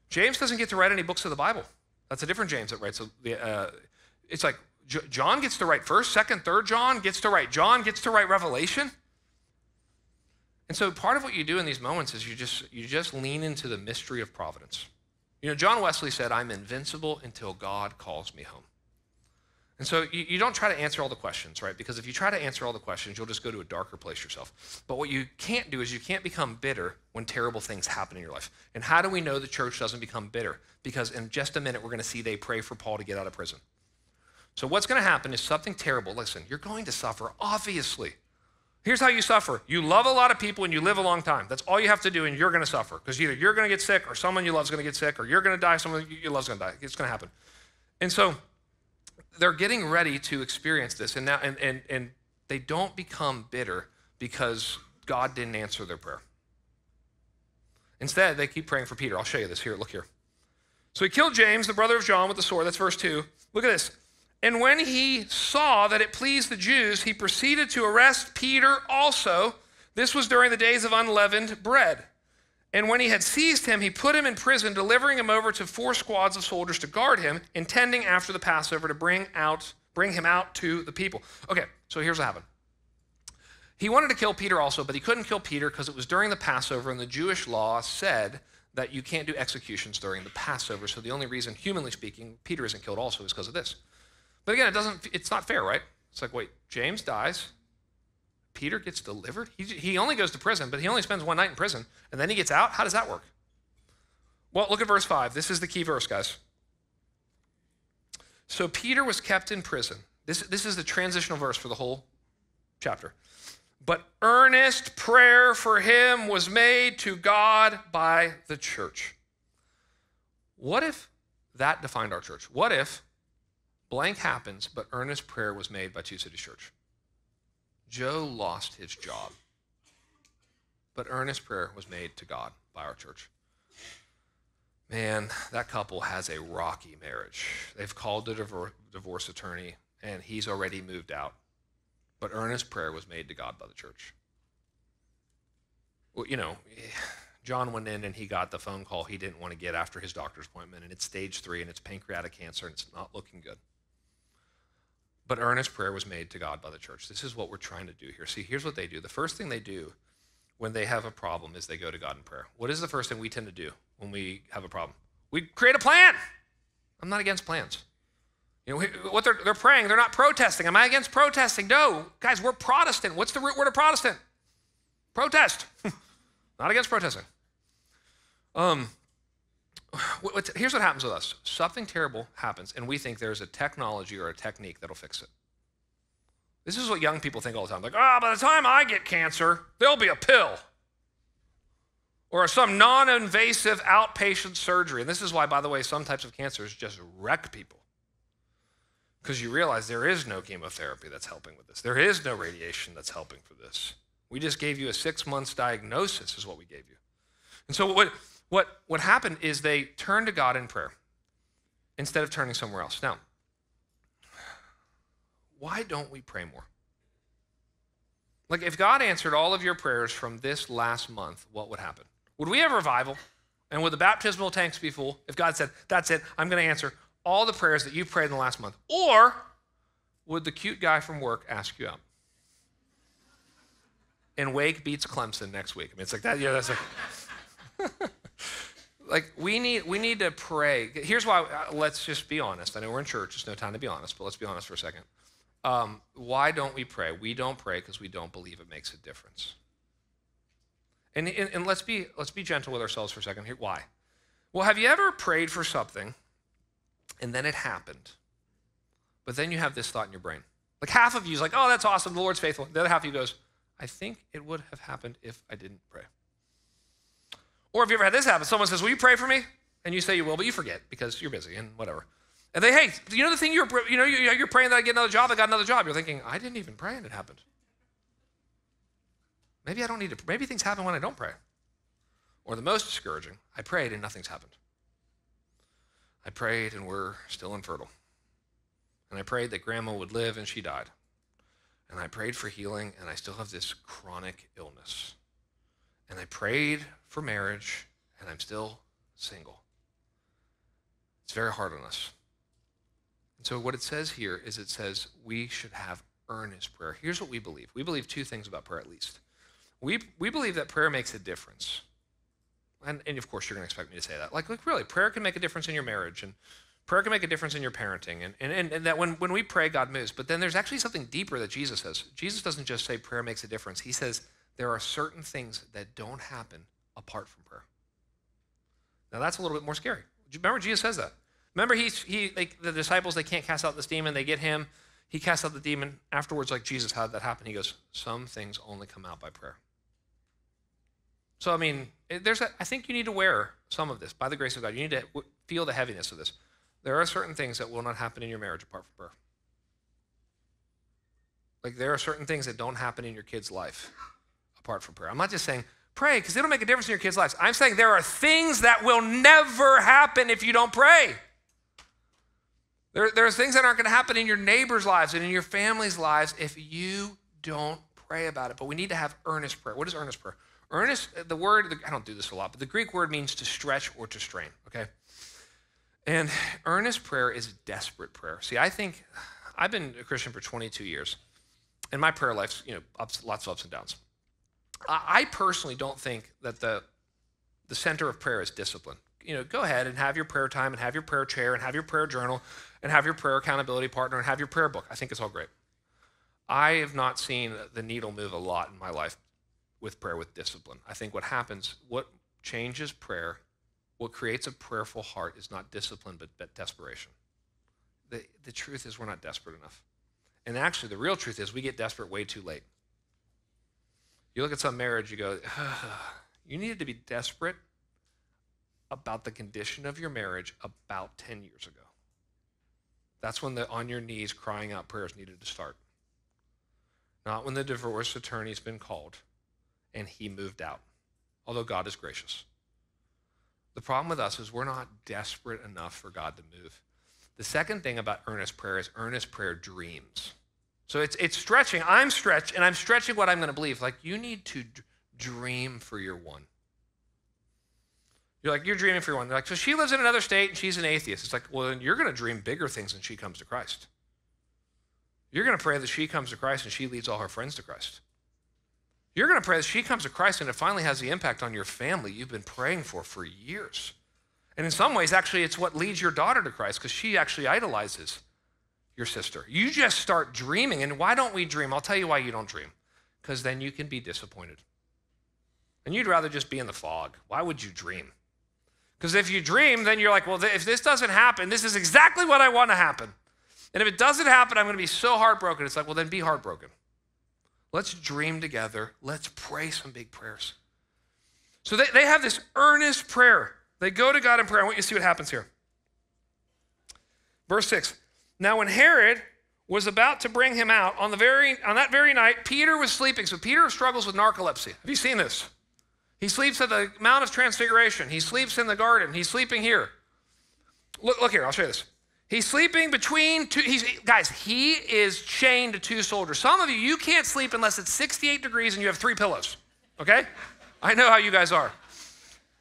James doesn't get to write any books of the Bible. That's a different James that writes. Uh, it's like John gets to write first, second, third John gets to write. John gets to write Revelation. And so part of what you do in these moments is you just you just lean into the mystery of providence. You know, John Wesley said, I'm invincible until God calls me home. And so you, you, don't try to answer all the questions, right? Because if you try to answer all the questions, you'll just go to a darker place yourself. But what you can't do is you can't become bitter when terrible things happen in your life. And how do we know the church doesn't become bitter? Because in just a minute, we're going to see they pray for Paul to get out of prison. So what's going to happen is something terrible. Listen, you're going to suffer, obviously. Here's how you suffer you love a lot of people and you live a long time. That's all you have to do, and you're going to suffer because either you're going to get sick or someone you love is going to get sick or you're going to die, someone you love is going to die. It's going to happen. And so they're getting ready to experience this, and, now, and, and, and they don't become bitter because God didn't answer their prayer. Instead, they keep praying for Peter. I'll show you this here. Look here. So he killed James, the brother of John, with the sword. That's verse 2. Look at this. And when he saw that it pleased the Jews, he proceeded to arrest Peter also. This was during the days of unleavened bread. And when he had seized him, he put him in prison, delivering him over to four squads of soldiers to guard him, intending after the Passover to bring out bring him out to the people. Okay, so here's what happened. He wanted to kill Peter also, but he couldn't kill Peter because it was during the Passover, and the Jewish law said that you can't do executions during the Passover. So the only reason, humanly speaking, Peter isn't killed also is because of this. But again, it doesn't, it's not fair, right? It's like, wait, James dies. Peter gets delivered. He, he only goes to prison, but he only spends one night in prison, and then he gets out. How does that work? Well, look at verse 5. This is the key verse, guys. So Peter was kept in prison. This, this is the transitional verse for the whole chapter. But earnest prayer for him was made to God by the church. What if that defined our church? What if Blank happens, but earnest prayer was made by Two Cities Church. Joe lost his job, but earnest prayer was made to God by our church. Man, that couple has a rocky marriage. They've called a divorce attorney, and he's already moved out. But earnest prayer was made to God by the church. Well, you know, John went in and he got the phone call he didn't want to get after his doctor's appointment, and it's stage three, and it's pancreatic cancer, and it's not looking good. But earnest prayer was made to God by the church. This is what we're trying to do here. See, here's what they do. The first thing they do when they have a problem is they go to God in prayer. What is the first thing we tend to do when we have a problem? We create a plan. I'm not against plans. You know, what they're, they're praying, they're not protesting. Am I against protesting? No. Guys, we're Protestant. What's the root word of Protestant? Protest. *laughs* not against protesting. Um, here's what happens with us something terrible happens, and we think there's a technology or a technique that'll fix it. This is what young people think all the time like, ah, oh, by the time I get cancer, there'll be a pill or some non invasive outpatient surgery. And this is why, by the way, some types of cancers just wreck people. Because you realize there is no chemotherapy that's helping with this, there is no radiation that's helping for this. We just gave you a six months diagnosis, is what we gave you. And so, what, what, what happened is they turned to God in prayer instead of turning somewhere else. Now, why don't we pray more? Like, if God answered all of your prayers from this last month, what would happen? Would we have revival? And would the baptismal tanks be full? If God said, That's it, I'm going to answer all the prayers that you prayed in the last month? Or would the cute guy from work ask you out? And Wake beats Clemson next week. I mean, it's like that. Yeah, that's like. *laughs* like we need we need to pray. Here's why. Uh, let's just be honest. I know we're in church. It's no time to be honest, but let's be honest for a second. Um, why don't we pray? We don't pray because we don't believe it makes a difference. And, and, and let's be let's be gentle with ourselves for a second here. Why? Well, have you ever prayed for something and then it happened, but then you have this thought in your brain? Like half of you is like, "Oh, that's awesome. The Lord's faithful." The other half of you goes, "I think it would have happened if I didn't pray." Or have you ever had this happen? Someone says, Will you pray for me? And you say you will, but you forget because you're busy and whatever. And they, hey, you know the thing you're, you know, you're praying that I get another job, I got another job. You're thinking, I didn't even pray and it happened. Maybe I don't need to, maybe things happen when I don't pray. Or the most discouraging, I prayed and nothing's happened. I prayed and we're still infertile. And I prayed that grandma would live and she died. And I prayed for healing and I still have this chronic illness. And I prayed for marriage, and I'm still single. It's very hard on us. And so, what it says here is it says we should have earnest prayer. Here's what we believe we believe two things about prayer, at least. We, we believe that prayer makes a difference. And, and of course, you're going to expect me to say that. Like, like, really, prayer can make a difference in your marriage, and prayer can make a difference in your parenting. And, and, and that when, when we pray, God moves. But then there's actually something deeper that Jesus says. Jesus doesn't just say prayer makes a difference, He says there are certain things that don't happen apart from prayer. Now that's a little bit more scary. Remember, Jesus says that. Remember, he's, he, like, the disciples, they can't cast out this demon. They get him. He casts out the demon. Afterwards, like Jesus, how did that happen? He goes, Some things only come out by prayer. So, I mean, there's a, I think you need to wear some of this by the grace of God. You need to feel the heaviness of this. There are certain things that will not happen in your marriage apart from prayer. Like, there are certain things that don't happen in your kid's life apart from prayer. I'm not just saying, Pray, because it'll make a difference in your kids' lives. I'm saying there are things that will never happen if you don't pray. There, are things that aren't going to happen in your neighbors' lives and in your family's lives if you don't pray about it. But we need to have earnest prayer. What is earnest prayer? Earnest, uh, the word, I don't do this a lot, but the Greek word means to stretch or to strain, okay? And earnest prayer is desperate prayer. See, I think I've been a Christian for 22 years, and my prayer life's, you know, ups, lots of ups and downs. I personally don't think that the, the center of prayer is discipline. You know, go ahead and have your prayer time and have your prayer chair and have your prayer journal and have your prayer accountability partner and have your prayer book. I think it's all great. I have not seen the needle move a lot in my life with prayer with discipline. I think what happens, what changes prayer, what creates a prayerful heart is not discipline, but, but desperation. The, the truth is, we're not desperate enough. And actually, the real truth is, we get desperate way too late. You look at some marriage, you go, *sighs* you needed to be desperate about the condition of your marriage about 10 years ago. That's when the on your knees crying out prayers needed to start. Not when the divorce attorney's been called and he moved out, although God is gracious. The problem with us is we're not desperate enough for God to move. The second thing about earnest prayer is earnest prayer dreams. So it's, it's stretching. I'm stretched, and I'm stretching what I'm going to believe. Like, you need to d- dream for your one. You're like, you're dreaming for your one. They're like, so she lives in another state and she's an atheist. It's like, well, then you're going to dream bigger things when she comes to Christ. You're going to pray that she comes to Christ and she leads all her friends to Christ. You're going to pray that she comes to Christ and it finally has the impact on your family you've been praying for for years. And in some ways, actually, it's what leads your daughter to Christ because she actually idolizes your sister. You just start dreaming. And why don't we dream? I'll tell you why you don't dream. Because then you can be disappointed. And you'd rather just be in the fog. Why would you dream? Because if you dream, then you're like, well, if this doesn't happen, this is exactly what I want to happen. And if it doesn't happen, I'm going to be so heartbroken. It's like, well, then be heartbroken. Let's dream together. Let's pray some big prayers. So they, they have this earnest prayer. They go to God in prayer. I want you to see what happens here. Verse 6 now, when Herod was about to bring him out, on, the very, on that very night, Peter was sleeping. So Peter struggles with narcolepsy. Have you seen this? He sleeps at the Mount of Transfiguration. He sleeps in the garden. He's sleeping here. Look, look here, I'll show you this. He's sleeping between two, he's, guys, he is chained to two soldiers. Some of you, you can't sleep unless it's 68 degrees and you have three pillows, okay? I know how you guys are.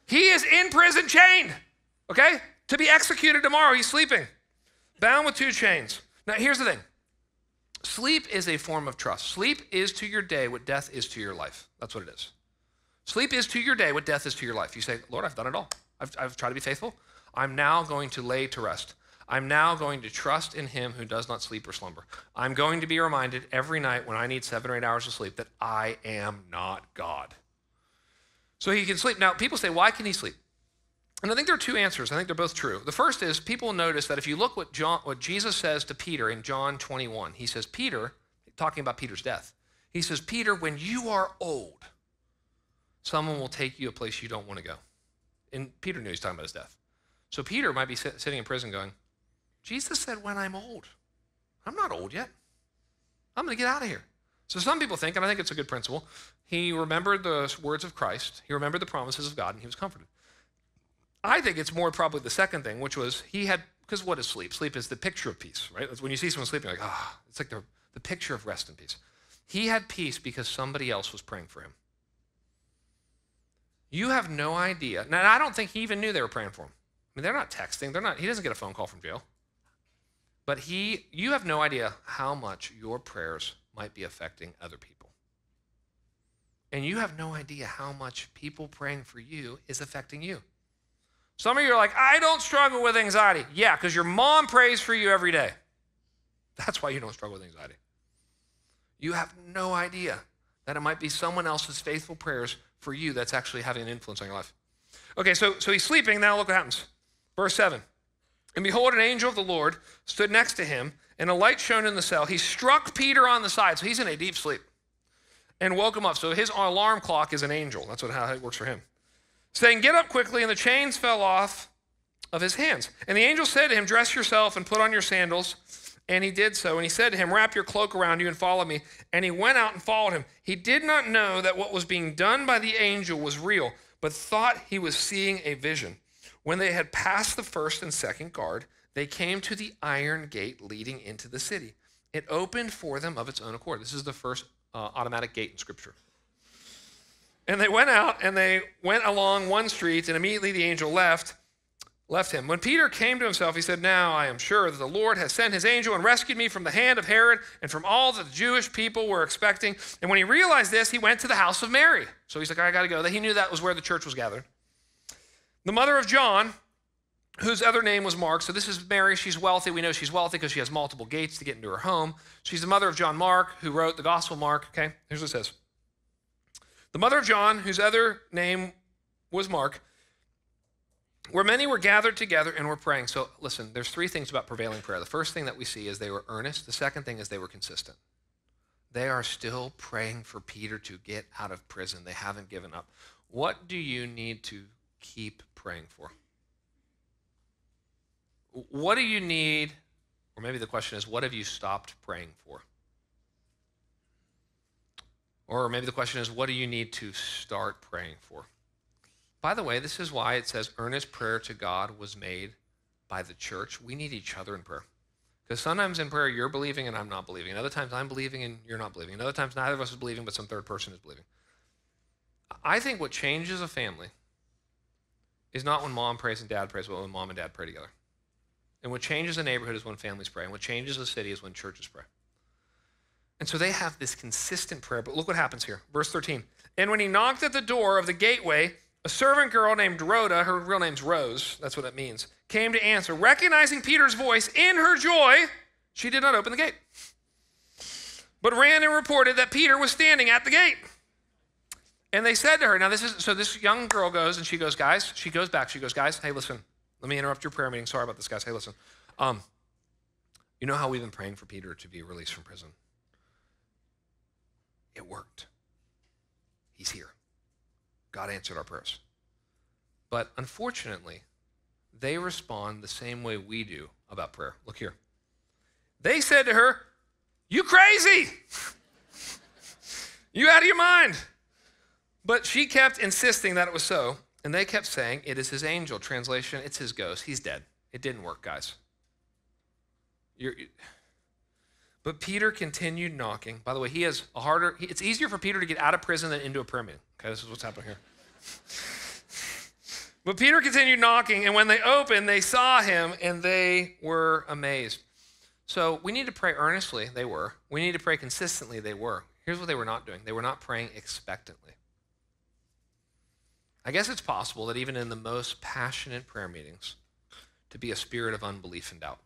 He is in prison chained, okay? To be executed tomorrow, he's sleeping. Bound with two chains. Now, here's the thing sleep is a form of trust. Sleep is to your day what death is to your life. That's what it is. Sleep is to your day what death is to your life. You say, Lord, I've done it all. I've, I've tried to be faithful. I'm now going to lay to rest. I'm now going to trust in him who does not sleep or slumber. I'm going to be reminded every night when I need seven or eight hours of sleep that I am not God. So he can sleep. Now, people say, why can he sleep? And I think there are two answers. I think they're both true. The first is people notice that if you look what, John, what Jesus says to Peter in John 21, he says, Peter, talking about Peter's death, he says, Peter, when you are old, someone will take you a place you don't want to go. And Peter knew he's talking about his death. So Peter might be sit, sitting in prison going, Jesus said, when I'm old. I'm not old yet. I'm going to get out of here. So some people think, and I think it's a good principle, he remembered the words of Christ, he remembered the promises of God, and he was comforted. I think it's more probably the second thing, which was he had, because what is sleep? Sleep is the picture of peace, right? When you see someone sleeping, like, ah, oh, it's like the, the picture of rest and peace. He had peace because somebody else was praying for him. You have no idea. Now, I don't think he even knew they were praying for him. I mean, they're not texting. They're not, he doesn't get a phone call from jail. But he, you have no idea how much your prayers might be affecting other people. And you have no idea how much people praying for you is affecting you. Some of you are like, I don't struggle with anxiety. Yeah, because your mom prays for you every day. That's why you don't struggle with anxiety. You have no idea that it might be someone else's faithful prayers for you that's actually having an influence on your life. Okay, so, so he's sleeping. Now look what happens. Verse 7. And behold, an angel of the Lord stood next to him, and a light shone in the cell. He struck Peter on the side, so he's in a deep sleep, and woke him up. So his alarm clock is an angel. That's what, how it works for him. Saying, Get up quickly, and the chains fell off of his hands. And the angel said to him, Dress yourself and put on your sandals. And he did so. And he said to him, Wrap your cloak around you and follow me. And he went out and followed him. He did not know that what was being done by the angel was real, but thought he was seeing a vision. When they had passed the first and second guard, they came to the iron gate leading into the city. It opened for them of its own accord. This is the first uh, automatic gate in Scripture. And they went out and they went along one street, and immediately the angel left, left him. When Peter came to himself, he said, Now I am sure that the Lord has sent his angel and rescued me from the hand of Herod and from all that the Jewish people were expecting. And when he realized this, he went to the house of Mary. So he's like, I got to go. He knew that was where the church was gathered. The mother of John, whose other name was Mark. So this is Mary. She's wealthy. We know she's wealthy because she has multiple gates to get into her home. She's the mother of John Mark, who wrote the Gospel Mark. Okay, here's what it says. The mother of John, whose other name was Mark, where many were gathered together and were praying. So listen, there's three things about prevailing prayer. The first thing that we see is they were earnest. The second thing is they were consistent. They are still praying for Peter to get out of prison. They haven't given up. What do you need to keep praying for? What do you need? Or maybe the question is, what have you stopped praying for? Or maybe the question is, what do you need to start praying for? By the way, this is why it says earnest prayer to God was made by the church. We need each other in prayer. Because sometimes in prayer, you're believing and I'm not believing. And other times I'm believing and you're not believing. And other times neither of us is believing, but some third person is believing. I think what changes a family is not when mom prays and dad prays, but when mom and dad pray together. And what changes a neighborhood is when families pray. And what changes a city is when churches pray. And so they have this consistent prayer. But look what happens here. Verse 13. And when he knocked at the door of the gateway, a servant girl named Rhoda, her real name's Rose, that's what it means, came to answer. Recognizing Peter's voice in her joy, she did not open the gate, but ran and reported that Peter was standing at the gate. And they said to her, now this is, so this young girl goes and she goes, guys, she goes back. She goes, guys, hey, listen, let me interrupt your prayer meeting. Sorry about this, guys. Hey, listen. Um, you know how we've been praying for Peter to be released from prison? It worked. He's here. God answered our prayers. But unfortunately, they respond the same way we do about prayer. Look here. They said to her, You crazy! *laughs* you out of your mind. But she kept insisting that it was so, and they kept saying, It is his angel. Translation, it's his ghost. He's dead. It didn't work, guys. You're, but Peter continued knocking. By the way, he has a harder, it's easier for Peter to get out of prison than into a prayer meeting. Okay, this is what's happening here. But Peter continued knocking, and when they opened, they saw him and they were amazed. So we need to pray earnestly, they were. We need to pray consistently, they were. Here's what they were not doing they were not praying expectantly. I guess it's possible that even in the most passionate prayer meetings, to be a spirit of unbelief and doubt.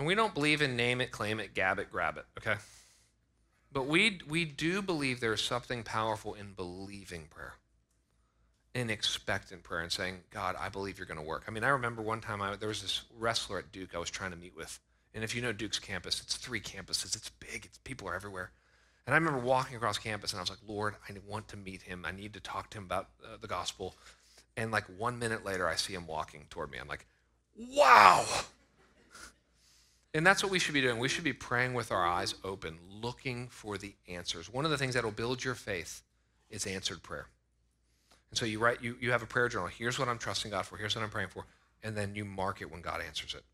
And we don't believe in name it, claim it, gab it, grab it, okay? But we, we do believe there's something powerful in believing prayer in expectant prayer and saying, God, I believe you're going to work. I mean, I remember one time I, there was this wrestler at Duke I was trying to meet with. And if you know Duke's campus, it's three campuses, it's big, it's, people are everywhere. And I remember walking across campus and I was like, Lord, I want to meet him. I need to talk to him about uh, the gospel. And like one minute later, I see him walking toward me. I'm like, wow. And that's what we should be doing. We should be praying with our eyes open, looking for the answers. One of the things that will build your faith is answered prayer. And so you write, you, you have a prayer journal. Here's what I'm trusting God for. Here's what I'm praying for. And then you mark it when God answers it.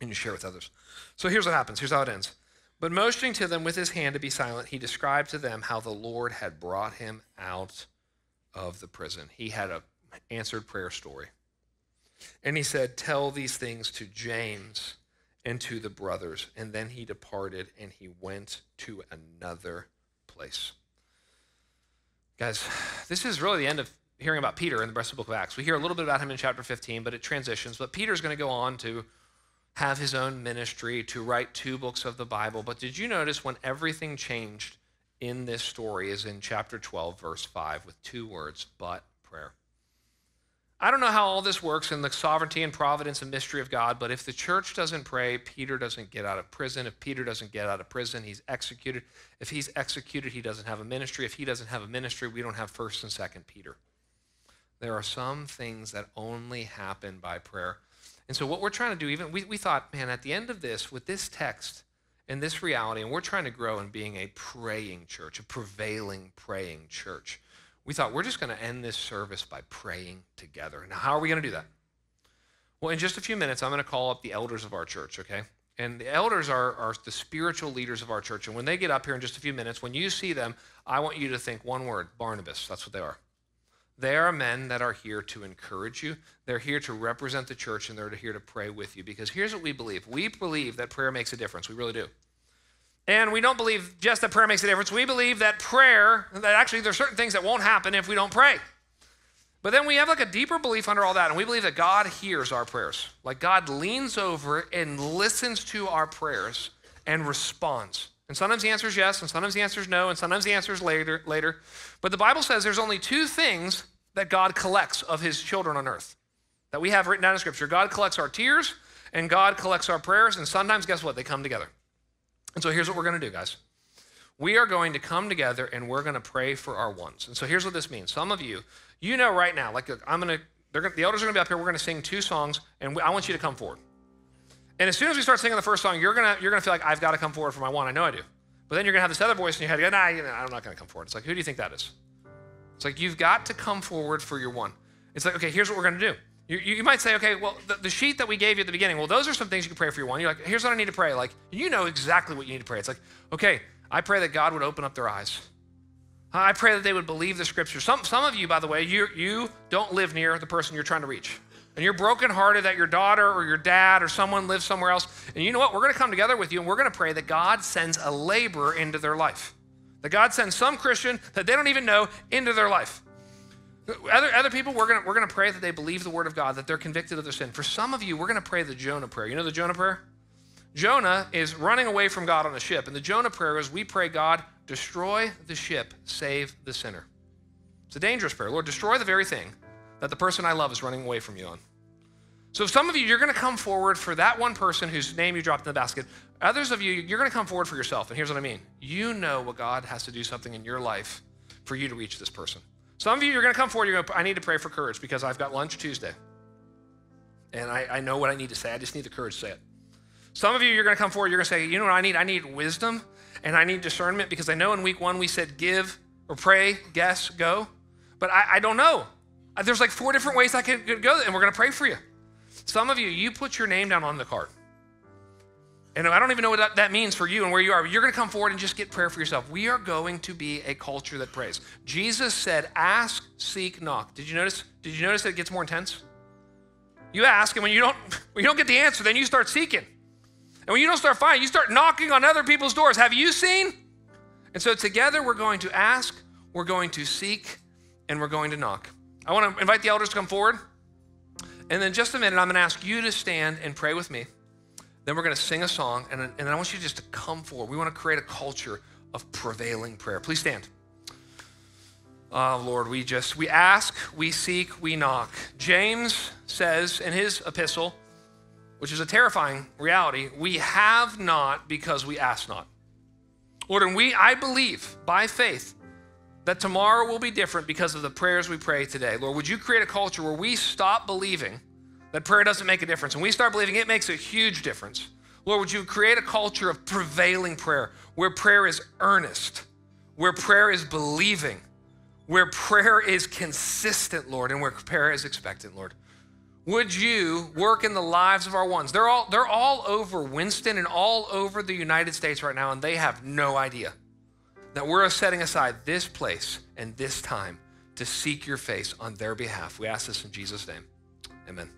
And you share with others. So here's what happens. Here's how it ends. But motioning to them with his hand to be silent, he described to them how the Lord had brought him out of the prison. He had an answered prayer story. And he said, Tell these things to James and to the brothers. And then he departed and he went to another place. Guys, this is really the end of hearing about Peter in the rest of the book of Acts. We hear a little bit about him in chapter 15, but it transitions. But Peter's going to go on to have his own ministry, to write two books of the Bible. But did you notice when everything changed in this story is in chapter 12, verse 5, with two words, but prayer? I don't know how all this works in the sovereignty and providence and mystery of God, but if the church doesn't pray, Peter doesn't get out of prison. If Peter doesn't get out of prison, he's executed. If he's executed, he doesn't have a ministry. If he doesn't have a ministry, we don't have first and second Peter. There are some things that only happen by prayer. And so what we're trying to do, even we, we thought, man, at the end of this, with this text and this reality, and we're trying to grow in being a praying church, a prevailing praying church we thought we're just going to end this service by praying together. Now, how are we going to do that? Well, in just a few minutes, I'm going to call up the elders of our church, okay? And the elders are, are the spiritual leaders of our church. And when they get up here in just a few minutes, when you see them, I want you to think one word Barnabas. That's what they are. They are men that are here to encourage you. They're here to represent the church, and they're here to pray with you. Because here's what we believe we believe that prayer makes a difference. We really do. And we don't believe just that prayer makes a difference. We believe that prayer, that actually there's certain things that won't happen if we don't pray. But then we have like a deeper belief under all that, and we believe that God hears our prayers. Like God leans over and listens to our prayers and responds. And sometimes the answer is yes, and sometimes the answer is no, and sometimes the answer is later, later. But the Bible says there's only two things that God collects of his children on earth that we have written down in Scripture. God collects our tears, and God collects our prayers, and sometimes, guess what? They come together. And so here's what we're going to do, guys. We are going to come together and we're going to pray for our ones. And so here's what this means. Some of you, you know right now, like I'm going to, they're to the elders are going to be up here. We're going to sing two songs, and we, I want you to come forward. And as soon as we start singing the first song, you're to you're to feel like I've got to come forward for my one. I know I do. But then you're to have this other voice in your head. Nah, you know, I'm not to come forward. It's like, who do you think that is? It's like you've got to come forward for your one. It's like, okay, here's what we're going to do. You, you might say, okay, well, the, the, sheet that we gave you at the beginning, well, those are some things you can pray for your one. You're like, here's what I need to pray. Like, you know exactly what you need to pray. It's like, okay, I pray that God would open up their eyes. I pray that they would believe the scripture. Some, some of you, by the way, you, you don't live near the person you're trying to reach. And you're brokenhearted that your daughter or your dad or someone lives somewhere else. And you know what? We're going to come together with you and we're going to pray that God sends a laborer into their life. That God sends some Christian that they don't even know into their life. Other, other people, we're going we're gonna pray that they believe the word of God, that they're convicted of their sin. For some of you, we're going to pray the Jonah prayer. You know the Jonah prayer? Jonah is running away from God on a ship. And the Jonah prayer is we pray, God, destroy the ship, save the sinner. It's a dangerous prayer. Lord, destroy the very thing that the person I love is running away from you on. So, if some of you, you're going to come forward for that one person whose name you dropped in the basket. Others of you, you're going to come forward for yourself. And here's what I mean you know what God has to do something in your life for you to reach this person. Some of you, you're going to come forward, you're going to, I need to pray for courage because I've got lunch Tuesday. And I, I know what I need to say. I just need the courage to say it. Some of you, you're going to come forward, you're going to say, you know what I need? I need wisdom and I need discernment because I know in week one we said give or pray, guess, go. But I, I don't know. There's like four different ways I could go, and we're going to pray for you. Some of you, you put your name down on the card. And I don't even know what that, means for you and where you are, but you're going to come forward and just get prayer for yourself. We are going to be a culture that prays. Jesus said, ask, seek, knock. Did you notice? Did you notice that it gets more intense? You ask, and when you don't, *laughs* when you don't get the answer, then you start seeking. And when you don't start finding, you start knocking on other people's doors. Have you seen? And so together we're going to ask, we're going to seek, and we're going to knock. I want to invite the elders to come forward. And then just a minute, I'm going to ask you to stand and pray with me. Then we're going to sing a song, and, and then I want you just to come forward. We want to create a culture of prevailing prayer. Please stand. Oh, Lord, we just, we ask, we seek, we knock. James says in his epistle, which is a terrifying reality, we have not because we ask not. Lord, and we, I believe by faith that tomorrow will be different because of the prayers we pray today. Lord, would you create a culture where we stop believing that prayer doesn't make a difference. And we start believing it makes a huge difference. Lord, would you create a culture of prevailing prayer where prayer is earnest, where prayer is believing, where prayer is consistent, Lord, and where prayer is expectant, Lord. Would you work in the lives of our ones? They're all, they're all over Winston and all over the United States right now, and they have no idea that we're setting aside this place and this time to seek your face on their behalf. We ask this in Jesus' name. Amen.